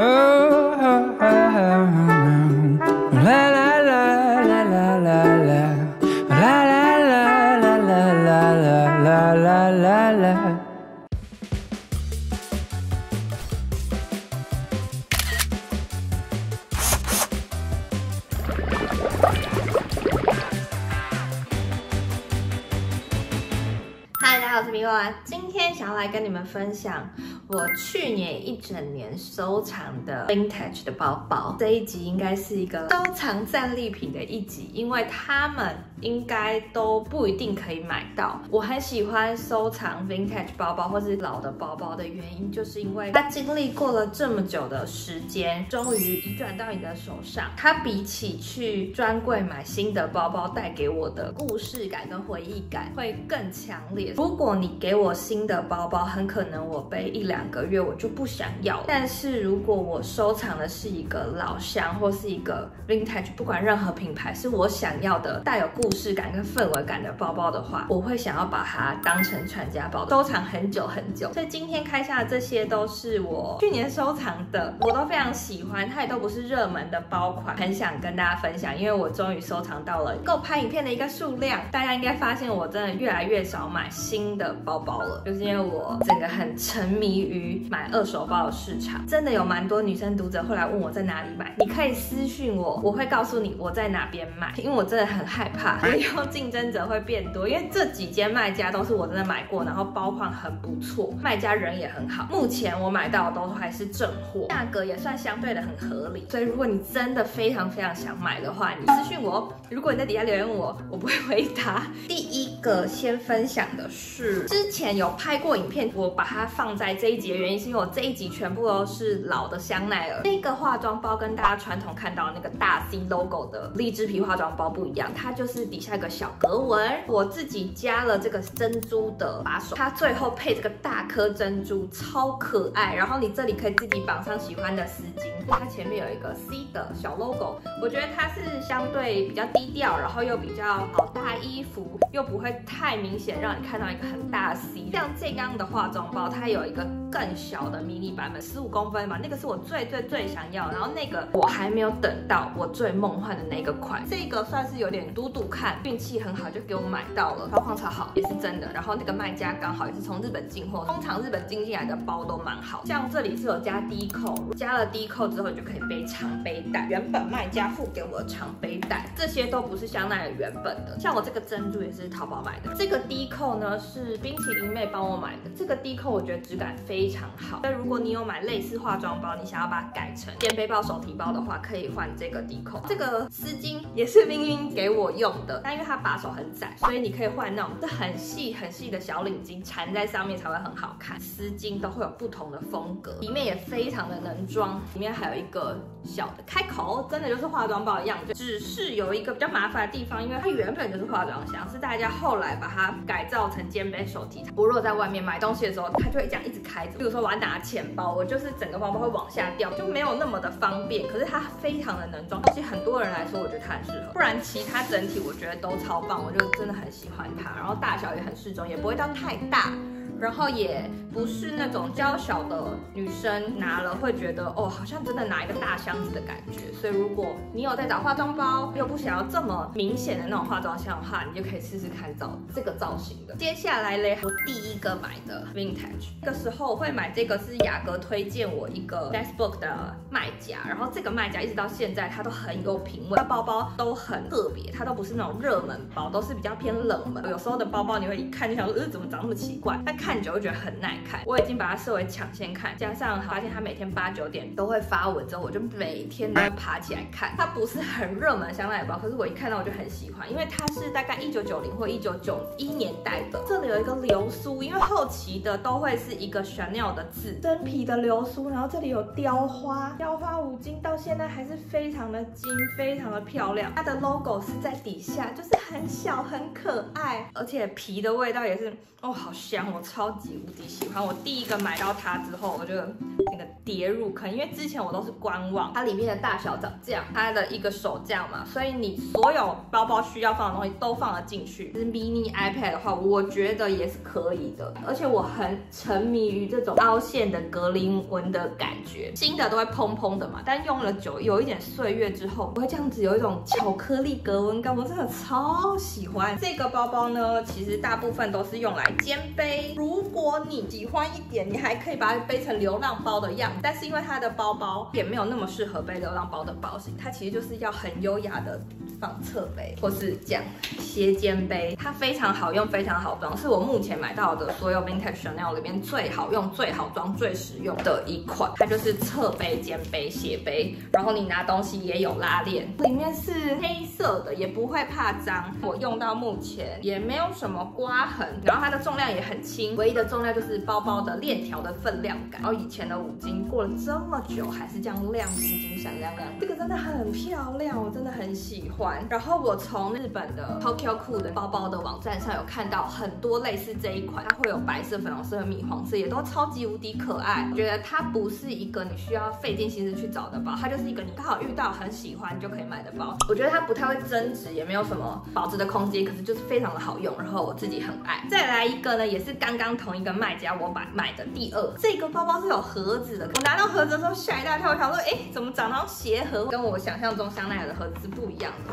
嗨，大家好，我是米花。今天想要来跟你们分享我去年一整年收藏的 vintage 的包包。这一集应该是一个收藏战利品的一集，因为他们应该都不一定可以买到。我很喜欢收藏 vintage 包包或是老的包包的原因，就是因为它经历过了这么久的时间，终于移转到你的手上。它比起去专柜买新的包包带给我的故事感跟回忆感会更强烈。如果你给我新的包包，很可能我背一两个月我就不想要。但是如果我收藏的是一个老箱或是一个 vintage，不管任何品牌是我想要的带有故事感跟氛围感的包包的话，我会想要把它当成传家宝，收藏很久很久。所以今天开下的这些都是我去年收藏的，我都非常喜欢，它也都不是热门的包款，很想跟大家分享，因为我终于收藏到了够拍影片的一个数量。大家应该发现我真的越来越少买新的包包了，就是因为我整个很沉迷于买二手包的市场，真的有蛮多女生读者会来问我在哪里买，你可以私讯我，我会告诉你我在哪边买，因为我真的很害怕以后竞争者会变多，因为这几间卖家都是我真的买过，然后包款很不错，卖家人也很好，目前我买到的都还是正货，价格也算相对的很合理，所以如果你真的非常非常想买的话，你私信我，如果你在底下留言我，我不会回答。第一个先分享的是之前有拍过影片，我把它放在这一集的原因是因为我这一集全部都是老的香奈儿。那个化妆包跟大家传统看到那个大 C logo 的荔枝皮化妆包不一样，它就是底下有个小格纹，我自己加了这个珍珠的把手，它最后配这个大颗珍珠，超可爱。然后你这里可以自己绑上喜欢的丝巾，它前面有一个 C 的小 logo，我觉得它是相对比较低调，然后又比较好搭衣服，又不会太明显让你看到一个很大的 C。像这样的化妆包，它有一个更小的迷你版本，十五公分嘛，那个是我最最最想要，然后那个我还没有等到我最梦幻的那个款，这个算是有点赌赌看，运气很好就给我买到了，包况超好，也是真的。然后那个卖家刚好也是从日本进货，通常日本进进来的包都蛮好，像这里是有加低扣，加了低扣之后你就可以背长背带，原本卖家付给我的长背带，这些都不是香奈儿原本的，像我这个珍珠也是淘宝买的，这个低扣呢是冰淇淋妹帮我买的，这个低扣我觉得质感非非常好。那如果你有买类似化妆包，你想要把它改成肩背包、手提包的话，可以换这个底扣。这个丝巾也是冰冰给我用的，但因为它把手很窄，所以你可以换那种是很细很细的小领巾缠在上面才会很好看。丝巾都会有不同的风格，里面也非常的能装，里面还有一个小的开口，真的就是化妆包一样子，只是有一个比较麻烦的地方，因为它原本就是化妆箱，是大家后来把它改造成肩背手提。我如果在外面买东西的时候，它就会这样一直开比如说我要拿钱包，我就是整个包包会往下掉，就没有那么的方便。可是它非常的能装，而且很多人来说，我觉得它很适合。不然其他整体我觉得都超棒，我就真的很喜欢它。然后大小也很适中，也不会到太大。然后也不是那种娇小的女生拿了会觉得哦，好像真的拿一个大箱子的感觉。所以如果你有在找化妆包，又不想要这么明显的那种化妆箱的话，你就可以试试看找这个造型的。接下来嘞，我第一个买的 vintage，这个时候会买这个是雅阁推荐我一个 Facebook 的卖家，然后这个卖家一直到现在他都很有品味，包包都很特别，它都不是那种热门包，都是比较偏冷门。有时候的包包你会一看就想说，呃，怎么长那么奇怪？但看看久就觉得很耐看。我已经把它设为抢先看，加上发现它每天八九点都会发文之后，我就每天都要爬起来看。它不是很热门香奈儿包，可是我一看到我就很喜欢，因为它是大概一九九零或一九九一年代的。这里有一个流苏，因为后期的都会是一个小鸟的字，真皮的流苏，然后这里有雕花，雕花五金到现在还是非常的精，非常的漂亮。它的 logo 是在底下，就是很小很可爱，而且皮的味道也是哦，好香，我超。超级无敌喜欢。我第一个买到它之后，我就那个跌入坑，因为之前我都是观望，它里面的大小长这样，它的一个手这样嘛，所以你所有包包需要放的东西都放了进去。是 mini iPad 的话，我觉得也是可以的，而且我很沉迷于这种凹陷的格林纹的感觉，新的都会蓬蓬的嘛，但用了久有一点岁月之后，我会这样子有一种巧克力格纹感，我真的超喜欢这个包包呢。其实大部分都是用来肩背，如果你喜欢一点，你还可以把它背成流浪包的样子。但是因为它的包包也没有那么适合背流浪包的包型，它其实就是要很优雅的放侧背，或是这样斜肩背。它非常好用，非常好装，是我目前买到的所有 Vintage Chanel 里面最好用、最好装、最实用的一款。它就是侧背、肩背、斜背，然后你拿东西也有拉链，里面是黑色的，也不会怕脏。我用到目前也没有什么刮痕，然后它的重量也很轻，唯一的重量就是包包的链条的分量感。然后以前的五金过了这么久，还是这样亮晶晶、闪亮亮，这个真的很漂亮，我真的很喜欢。然后我从日本的 Tokyo Cool 的包包的网站上有看到很多类似这一款，它会有白色、粉红色和米黄色，也都超级无敌可爱。我觉得它不是一个你需要费尽心思去找的包，它就是一个你刚好遇到很喜欢就可以买的包。我觉得它不太会增值，也没有什么保值的空间，可是就是非常的好用，然后我自己很爱。再来一个呢，也是刚刚同一个卖家我买买的第二，这个包包是有盒子的。我拿到盒子的时候吓一大跳，我想说，哎，怎么长到鞋盒，跟我想象中香奈儿的盒子是不一样的。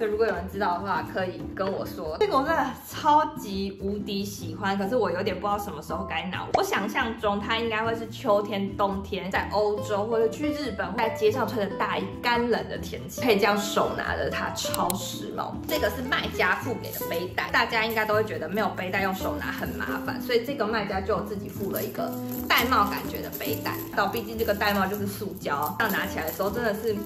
所以如果有人知道的话，可以跟我说。这个我真的超级无敌喜欢，可是我有点不知道什么时候该拿。我想象中它应该会是秋天、冬天，在欧洲或者去日本，在街上穿着大衣、干冷的天气，可以这样手拿着它，超时髦。这个是卖家附给的背带，大家应该都会觉得没有背带用手拿很麻烦，所以这个卖家就自己附了一个戴帽感觉的背带。到毕竟这个戴帽就是塑胶，这样拿起来的时候真的是。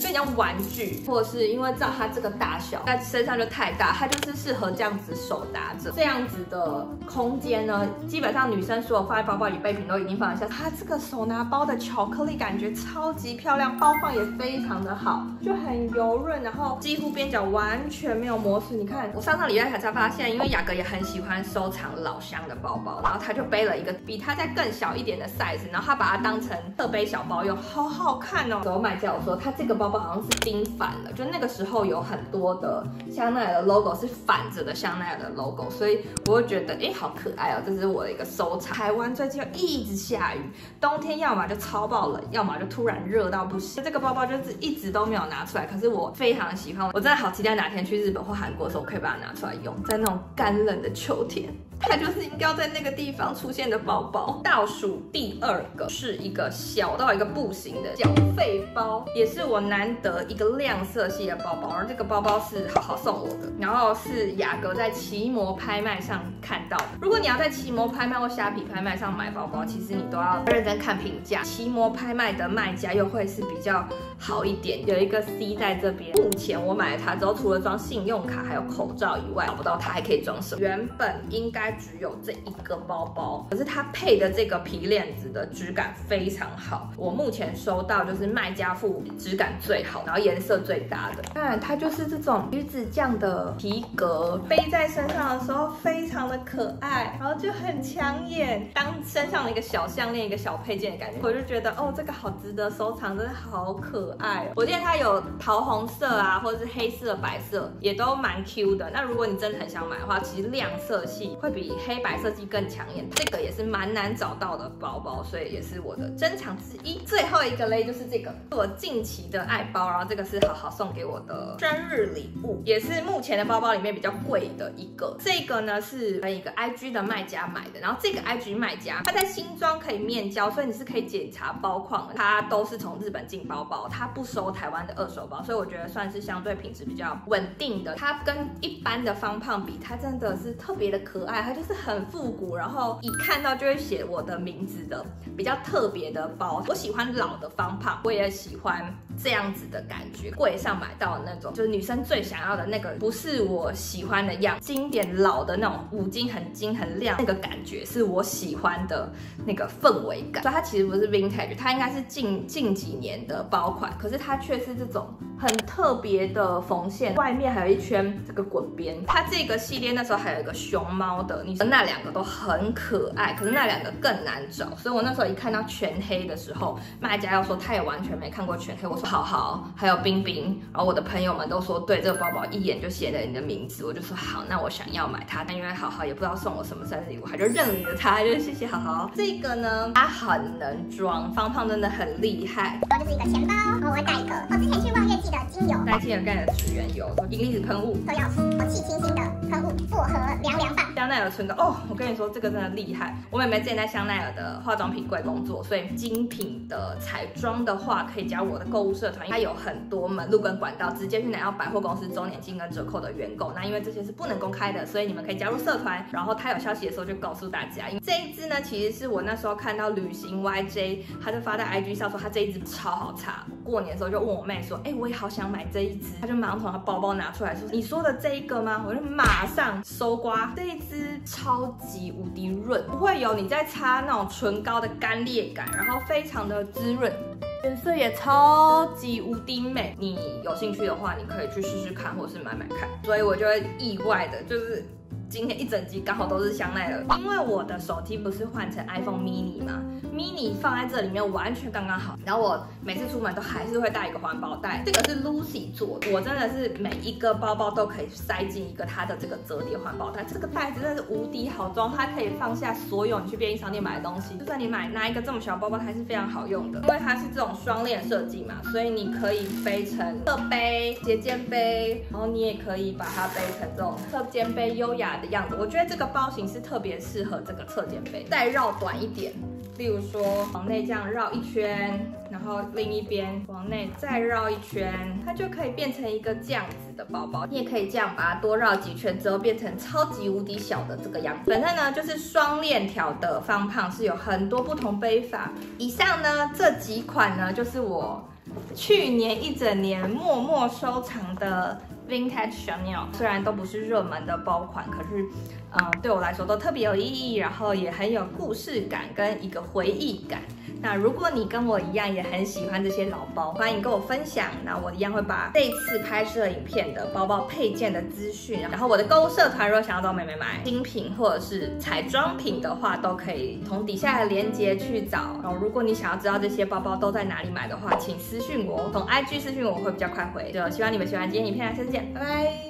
就像玩具，或者是因为照它这个大小，在身上就太大，它就是适合这样子手拿着。这样子的空间呢，基本上女生所有放在包包里备品都已经放得下。它这个手拿包的巧克力感觉超级漂亮，包放也非常的好，就很油润，然后几乎边角完全没有磨损。你看，我上上礼拜才才发现，因为雅阁也很喜欢收藏老乡的包包，然后他就背了一个比它再更小一点的 size，然后他把它当成侧背小包用，好好看哦。然后卖家我说他这个包包。好像是钉反了，就那个时候有很多的香奈儿的 logo 是反着的，香奈儿的 logo，所以我会觉得哎，好可爱哦，这是我的一个收藏。台湾最近又一直下雨，冬天要么就超爆冷，要么就突然热到不行。这个包包就是一直都没有拿出来，可是我非常喜欢，我真的好期待哪天去日本或韩国的时候，可以把它拿出来用，在那种干冷的秋天。它就是应该在那个地方出现的包包。倒数第二个是一个小到一个不行的小费包，也是我难得一个亮色系的包包。而这个包包是好好送我的，然后是雅阁在奇摩拍卖上看到的。如果你要在奇摩拍卖或虾皮拍卖上买包包，其实你都要认真看评价。奇摩拍卖的卖家又会是比较好一点。有一个 C 在这边，目前我买了它之后，除了装信用卡还有口罩以外，找不到它还可以装什么。原本应该。只有这一个包包，可是它配的这个皮链子的质感非常好。我目前收到就是卖家付质感最好，然后颜色最搭的。看它就是这种鱼子酱的皮革，背在身上的时候非常的可爱，然后就很抢眼，当身上的一个小项链、一个小配件的感觉。我就觉得哦，这个好值得收藏，真的好可爱。我记得它有桃红色啊，或者是黑色、白色，也都蛮 Q 的。那如果你真的很想买的话，其实亮色系会比。黑白色系更抢眼，这个也是蛮难找到的包包，所以也是我的珍藏之一。最后一个嘞，就是这个我近期的爱包，然后这个是好好送给我的生日礼物，也是目前的包包里面比较贵的一个。这个呢是跟一个 IG 的卖家买的，然后这个 IG 卖家他在新装可以面交，所以你是可以检查包框的，他都是从日本进包包，它不收台湾的二手包，所以我觉得算是相对品质比较稳定的。它跟一般的方胖比，它真的是特别的可爱。它就是很复古，然后一看到就会写我的名字的比较特别的包。我喜欢老的方胖，我也喜欢这样子的感觉。柜上买到的那种，就是女生最想要的那个，不是我喜欢的样，经典老的那种五金很金很亮那个感觉，是我喜欢的那个氛围感。所以它其实不是 vintage，它应该是近近几年的包款，可是它却是这种。很特别的缝线，外面还有一圈这个滚边。它这个系列那时候还有一个熊猫的，你说那两个都很可爱，可是那两个更难找，所以我那时候一看到全黑的时候，卖家要说他也完全没看过全黑，我说好好，还有冰冰，然后我的朋友们都说对这个包包一眼就写了你的名字，我就说好，那我想要买它，但因为好好也不知道送我什么生日礼物，他就认领了它，就谢谢好好。这个呢，它很能装，方胖真的很厉害。然后就是一个钱包，我会带一个，我之前去望的精油，带清的钙的植原油，银离子喷雾都要吃，我气清新的喷雾，薄荷凉凉棒。香奈儿唇膏哦，我跟你说这个真的厉害。我妹妹之前在香奈儿的化妆品柜工作，所以精品的彩妆的话，可以加入我的购物社团，它有很多门路跟管道，直接去拿到百货公司周年庆跟折扣的原购。那因为这些是不能公开的，所以你们可以加入社团，然后他有消息的时候就告诉大家。因为这一支呢，其实是我那时候看到旅行 YJ，他就发在 IG 上说他这一支超好擦。过年的时候就问我妹说，哎，我好想买这一支，他就马上从他包包拿出来说，你说的这一个吗？我就马上搜刮这一支超。级无敌润，不会有你在擦那种唇膏的干裂感，然后非常的滋润，颜色也超级无敌美。你有兴趣的话，你可以去试试看，或是买买看。所以我就会意外的，就是今天一整集刚好都是香奈儿，因为我的手机不是换成 iPhone mini 吗？mini 放在这里面完全刚刚好，然后我每次出门都还是会带一个环保袋，这个是 Lucy 做的，我真的是每一个包包都可以塞进一个它的这个折叠环保袋，这个袋子真的是无敌好装，它可以放下所有你去便利商店买的东西，就算你买拿一个这么小包包，还是非常好用的，因为它是这种双链设计嘛，所以你可以背成侧背、斜肩背，然后你也可以把它背成这种侧肩背优雅的样子，我觉得这个包型是特别适合这个侧肩背，再绕短一点。例如说，往内这样绕一圈，然后另一边往内再绕一圈，它就可以变成一个这样子的包包。你也可以这样把它多绕几圈之后，变成超级无敌小的这个样子。反正呢，就是双链条的方胖是有很多不同背法。以上呢这几款呢，就是我去年一整年默默收藏的。Vintage Chanel 虽然都不是热门的包款，可是，嗯，对我来说都特别有意义，然后也很有故事感跟一个回忆感。那如果你跟我一样也很喜欢这些老包，欢迎跟我分享。那我一样会把这次拍摄影片的包包配件的资讯，然后我的购物社团如果想要找美美买精品或者是彩妆品的话，都可以从底下的链接去找。然后如果你想要知道这些包包都在哪里买的话，请私讯我，从 IG 私讯我会比较快回。就希望你们喜欢今天影片，下次见，拜拜。